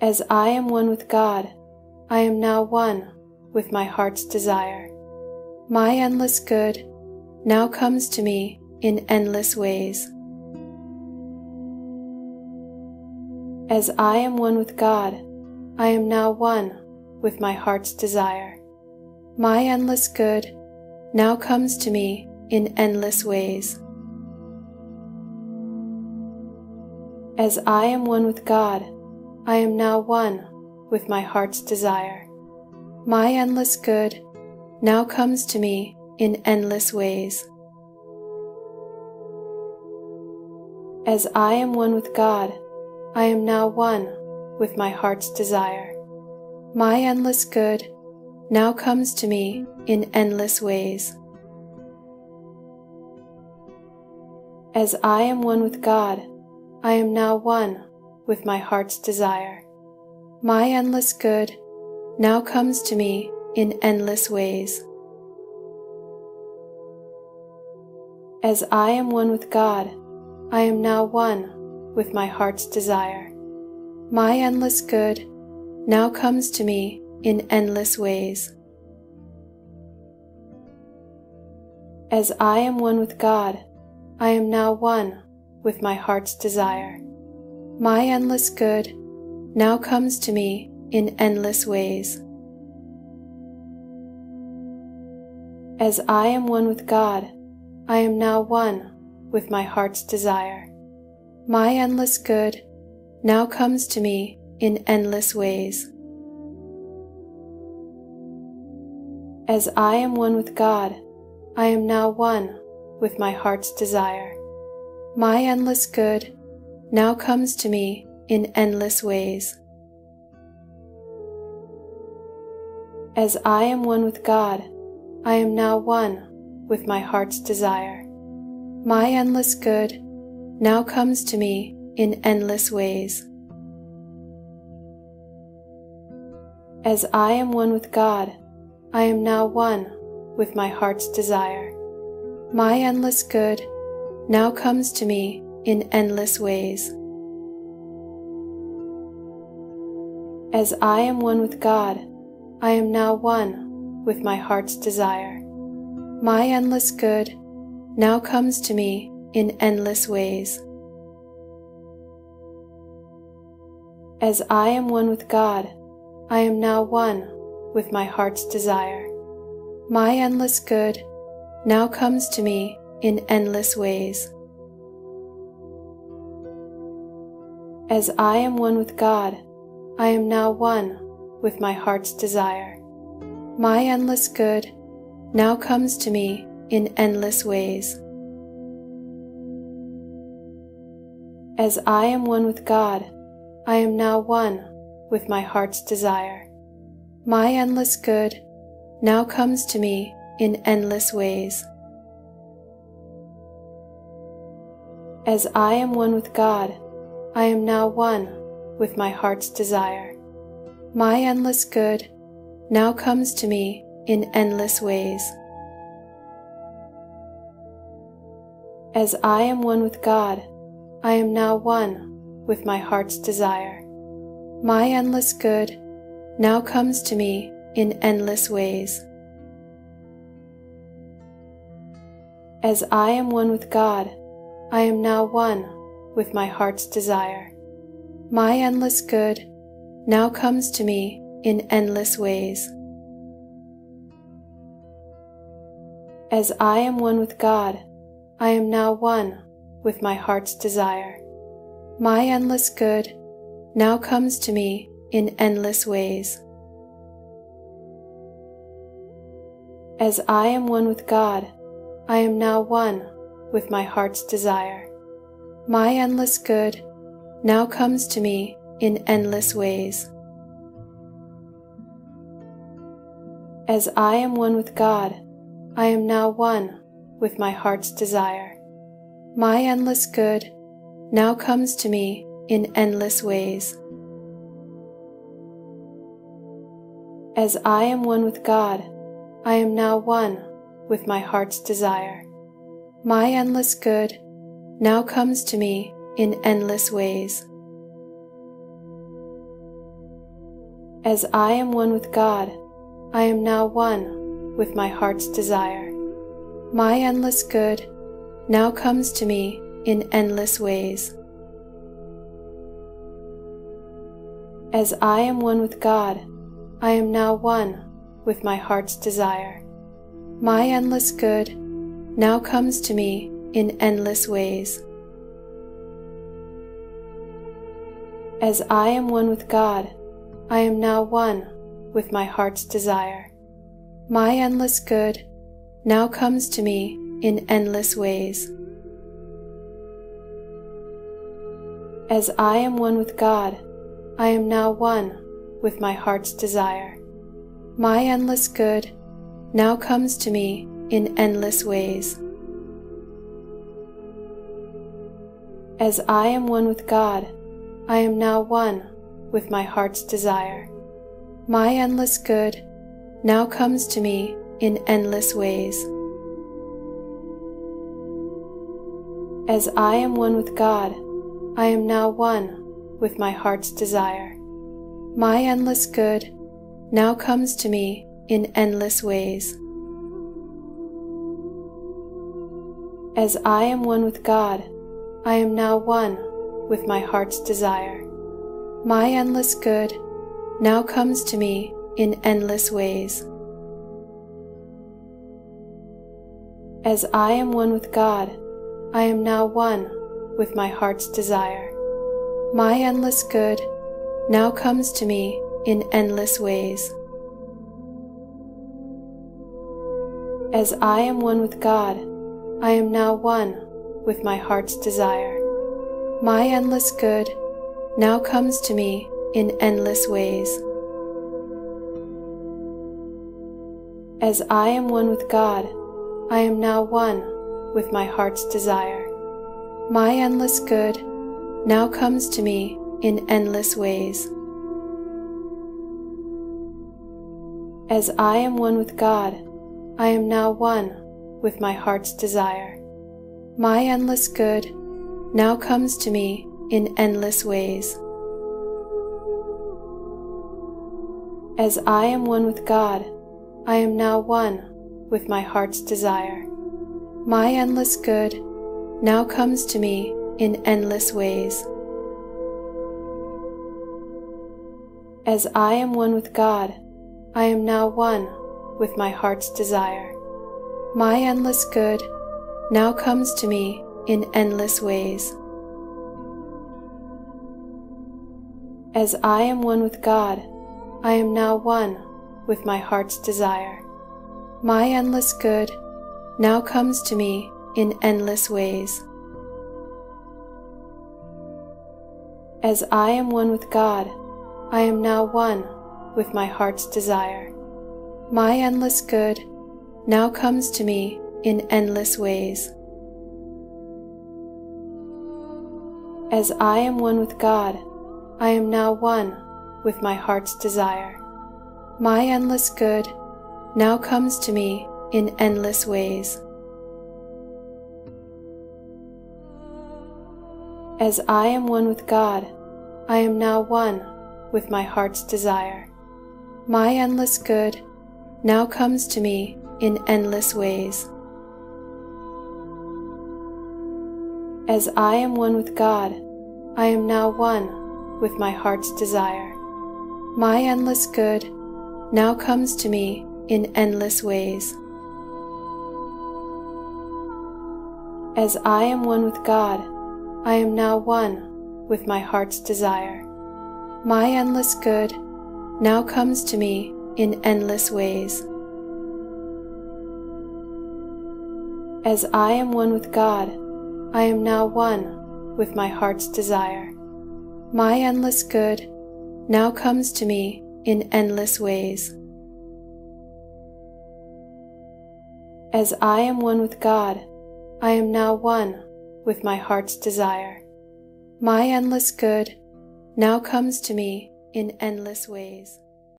As I am one with God, I am now one with my heart's desire. My endless good now comes to me in endless ways. As I am one with God, I am now one with my heart's desire. My endless good now comes to me in endless ways. As I am one with God, I am now one with my heart's desire. My endless good now comes to me in endless ways. As I am one with God, I am now one with my heart's desire. My endless good now comes to me in endless ways. As I am one with God, I am now one with my heart's desire. My endless good now comes to me in endless ways. As I am one with God, I am now one with my heart's desire. My endless good now comes to me in endless ways. As I am one with God, I am now one with my heart's desire. My endless good now comes to me in endless ways. As I am one with God, I am now one with my heart's desire. My endless good now comes to me in endless ways. As I am one with God, I am now one with my heart's desire. My endless good now comes to me in endless ways. As I am one with God, I am now one with my heart's desire. My endless good now comes to me in endless ways. As I am one with God, I am now one with my heart's desire. My endless good now comes to me in endless ways. As I am one with God, I am now one with my heart's desire. My endless good now comes to me in endless ways. As I am one with God, I am now one with my heart's desire. My endless good now comes to me in endless ways. As I am one with God, I am now one with my heart's desire. My endless good now comes to me in endless ways. As I am one with God, I am now one with my heart's desire. My endless good now comes to me in endless ways. As I am one with God, I am now one with my heart's desire. My endless good now comes to me in endless ways. As I am one with God, I am now one with my heart's desire. My endless good now comes to me in endless ways. As I am one with God, I am now one with my heart's desire. My endless good now comes to me in endless ways. As I am one with God, I am now one with my heart's desire. My endless good now comes to me in endless ways. As I am one with God, I am now one with my heart's desire. My endless good now comes to me in endless ways. As I am one with God, I am now one with my heart's desire. My endless good now comes to me in endless ways. As I am one with God, I am now one with my heart's desire. My endless good now comes to me in endless ways. As I am one with God, I am now one with my heart's desire. My endless good now comes to me in endless ways. As I am one with God, I am now one with my heart's desire. My endless good now comes to me in endless ways. As I am one with God, I am now one with my heart's desire. My endless good now comes to me in endless ways. As I am one with God, I am now one with my heart's desire. My endless good now comes to me in endless ways. As I am one with God, I am now one with my heart's desire. My endless good now comes to me in endless ways. As I am one with God, I am now one with my heart's desire. My endless good now comes to me in endless ways. As I am one with God, I am now one with my heart's desire. My endless good now comes to me in endless ways. As I am one with God, I am now one with my heart's desire. My endless good now comes to me in endless ways. As I am one with God, I am now one with my heart's desire. My endless good now comes to me in endless ways. As I am one with God, I am now one with my heart's desire. My endless good now comes to me in endless ways. As I am one with God, I am now one with my heart's desire. My endless good now comes to me in endless ways. As I am one with God, I am now one with my heart's desire. My endless good now comes to me in endless ways. As I am one with God, I am now one with my heart's desire. My endless good now comes to me in endless ways. As I am one with God, I am now one with my heart's desire. My endless good now comes to me in endless ways. As I am one with God, I am now one with my heart's desire. My endless good now comes to me in endless ways. As I am one with God, I am now one with my heart's desire. My endless good now comes to me in endless ways. As I am one with God, I am now one with my heart's desire. My endless good now comes to me in endless ways. As I am one with God, I am now one with my heart's desire. My endless good now comes to me in endless ways. As I am one with God, I am now one with my heart's desire. My endless good now comes to me in endless ways. As I am one with God, I am now one with my heart's desire. My endless good now comes to me in endless ways. As I am one with God, I am now one with my heart's desire. My endless good now comes to me in endless ways.